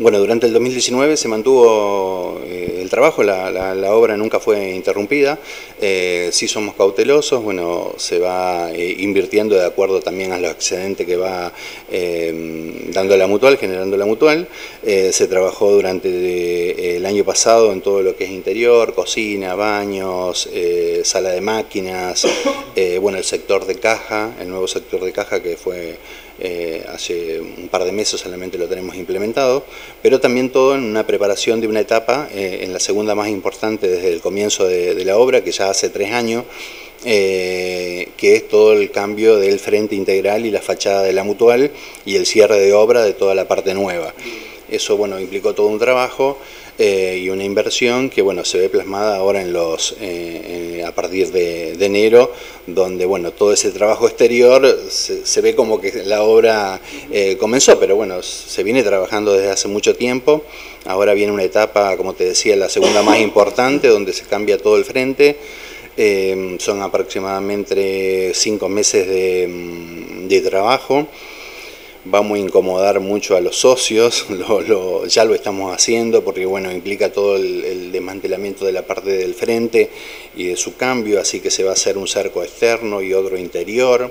Bueno, durante el 2019 se mantuvo eh, el trabajo, la, obra nunca fue interrumpida. Eh, si somos cautelosos, bueno, se va eh, invirtiendo de acuerdo también a los excedentes que va dando la mutual, generando la mutual. se trabajó durante el año pasado en todo lo que es interior, cocina, baños, sala de máquinas, bueno, el sector de caja, el nuevo sector de caja que fue hace un par de meses solamente lo tenemos implementado pero también todo en una preparación de una etapa, eh, en la segunda más importante desde el comienzo de, la obra, que ya hace tres años, eh, que es todo el cambio del frente integral y la fachada de la mutual y el cierre de obra de toda la parte nueva. Eso bueno, implicó todo un trabajo eh, y una inversión que bueno, se ve plasmada ahora en los, eh, a partir de, enero, donde bueno, todo ese trabajo exterior se, ve como que la obra eh, comenzó, pero bueno, se viene trabajando desde hace mucho tiempo. Ahora viene una etapa, como te decía, la segunda más importante, donde se cambia todo el frente. son aproximadamente cinco meses de trabajo vamos a incomodar mucho a los socios, ya lo estamos haciendo porque bueno, implica todo el, desmantelamiento de la parte del frente y de su cambio, así que se va a hacer un cerco externo y otro interior.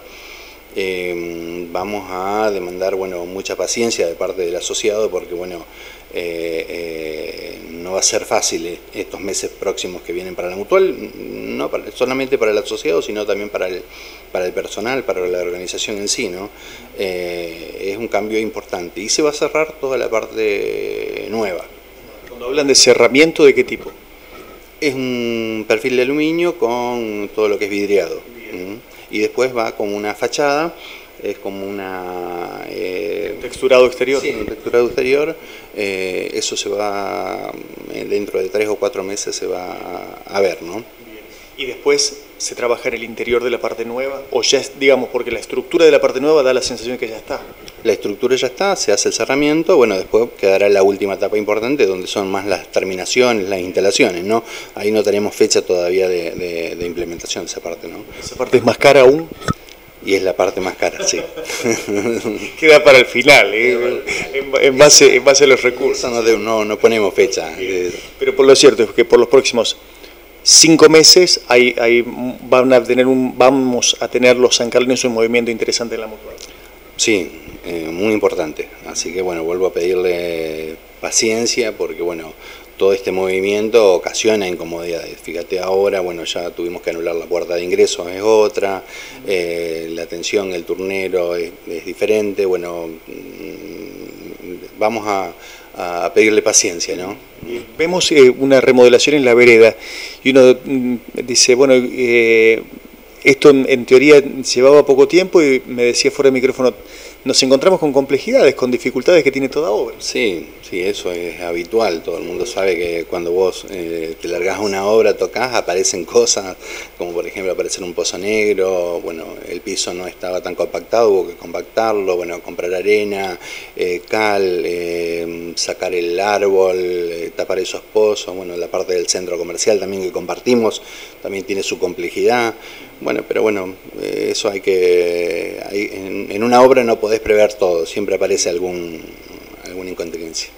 Eh, vamos a demandar bueno, mucha paciencia de parte del asociado porque bueno, eh, eh, no va a ser fácil estos meses próximos que vienen para la mutual, no solamente para el asociado, sino también para el, para el personal, para la organización en sí. ¿no? es un cambio importante y se va a cerrar toda la parte nueva. Cuando hablan de cerramiento, ¿de qué tipo? Es un perfil de aluminio con todo lo que es vidriado y después va con una fachada, es como una... Eh, texturado exterior. Sí, un texturado exterior, eh, eso se va, eh, dentro de tres o cuatro meses se va a, ver, ¿no? Y después se trabaja en el interior de la parte nueva, o ya es, digamos, porque la estructura de la parte nueva da la sensación de que ya está. La estructura ya está, se hace el cerramiento, bueno, después quedará la última etapa importante, donde son más las terminaciones, las instalaciones, ¿no? Ahí no tenemos fecha todavía de, implementación de esa parte, ¿no? ¿Esa parte es más cara aún? Y es la parte más cara, sí. Queda para el final, ¿eh? en, base, en base a los recursos. No, no, ponemos fecha. Pero por lo cierto es que por los próximos cinco meses hay, hay, van a tener un, vamos a tener los sancarleños un movimiento interesante en la mutua. Sí, eh, muy importante. Así que bueno, vuelvo a pedirle paciencia porque bueno, todo este movimiento ocasiona incomodidades. Fíjate ahora, bueno, ya tuvimos que anular la puerta de ingreso, es otra, eh, la atención, el turnero es, diferente, bueno, mm, vamos a, pedirle paciencia, ¿no? Vemos eh, una remodelación en la vereda y uno mm, dice, bueno, esto en teoría llevaba poco tiempo y me decía fuera de micrófono, nos encontramos con complejidades, con dificultades que tiene toda obra. Sí, sí, eso es habitual. Todo el mundo sabe que cuando vos eh, te largás una obra, tocas, aparecen cosas, como por ejemplo aparecer un pozo negro, bueno, el piso no estaba tan compactado, hubo que compactarlo, bueno, comprar arena, eh, cal, eh, sacar el árbol, tapar esos pozos, bueno, la parte del centro comercial también que compartimos, también tiene su complejidad. Bueno, pero bueno, eso hay que, en, en una obra no podés prever todo, siempre aparece algún, alguna incontinencia.